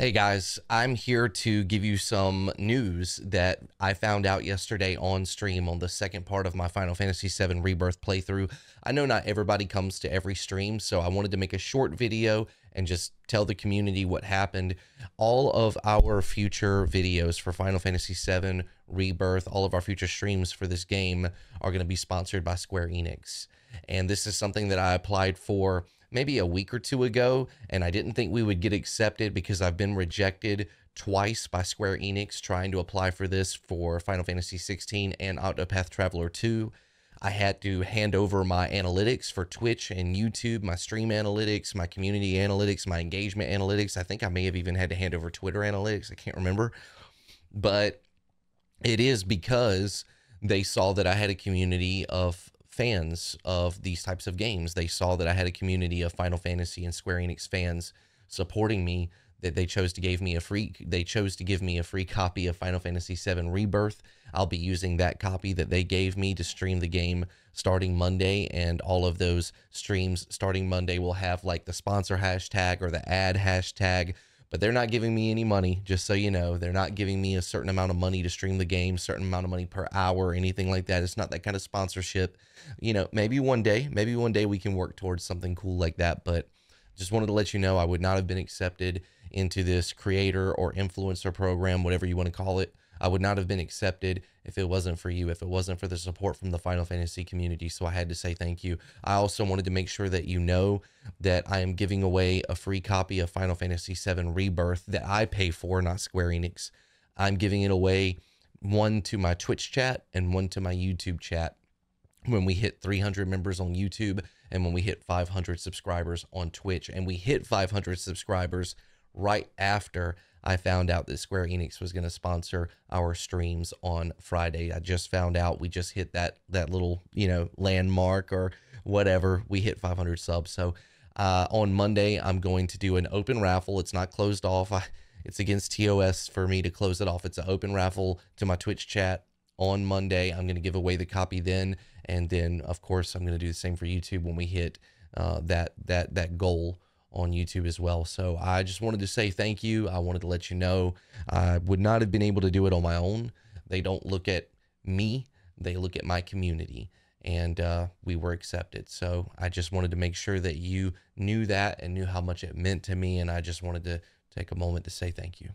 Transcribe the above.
Hey guys, I'm here to give you some news that I found out yesterday on stream on the second part of my Final Fantasy VII Rebirth playthrough. I know not everybody comes to every stream, so I wanted to make a short video and just tell the community what happened. All of our future videos for Final Fantasy VII Rebirth, all of our future streams for this game are going to be sponsored by Square Enix. And this is something that I applied for maybe a week or two ago, and I didn't think we would get accepted because I've been rejected twice by Square Enix trying to apply for this for Final Fantasy 16 and Octopath Traveler 2. I had to hand over my analytics for Twitch and YouTube, my stream analytics, my community analytics, my engagement analytics. I think I may have even had to hand over Twitter analytics. I can't remember. But it is because they saw that I had a community of fans of these types of games. They saw that I had a community of Final Fantasy and Square Enix fans supporting me that they chose to give me a free they chose to give me a free copy of Final Fantasy VII Rebirth. I'll be using that copy that they gave me to stream the game starting Monday and all of those streams starting Monday will have like the sponsor hashtag or the ad hashtag but they're not giving me any money just so you know. They're not giving me a certain amount of money to stream the game certain amount of money per hour anything like that. It's not that kind of sponsorship. You know maybe one day maybe one day we can work towards something cool like that but just wanted to let you know i would not have been accepted into this creator or influencer program whatever you want to call it I would not have been accepted if it wasn't for you, if it wasn't for the support from the Final Fantasy community. So I had to say thank you. I also wanted to make sure that you know that I am giving away a free copy of Final Fantasy VII Rebirth that I pay for, not Square Enix. I'm giving it away one to my Twitch chat and one to my YouTube chat when we hit 300 members on YouTube and when we hit 500 subscribers on Twitch. And we hit 500 subscribers right after I found out that Square Enix was going to sponsor our streams on Friday. I just found out we just hit that that little you know landmark or whatever. We hit 500 subs. So uh, on Monday, I'm going to do an open raffle. It's not closed off. I, it's against TOS for me to close it off. It's an open raffle to my Twitch chat on Monday. I'm going to give away the copy then, and then of course I'm going to do the same for YouTube when we hit uh, that that that goal on YouTube as well. So I just wanted to say thank you. I wanted to let you know I would not have been able to do it on my own. They don't look at me, they look at my community. And uh, we were accepted. So I just wanted to make sure that you knew that and knew how much it meant to me. And I just wanted to take a moment to say thank you.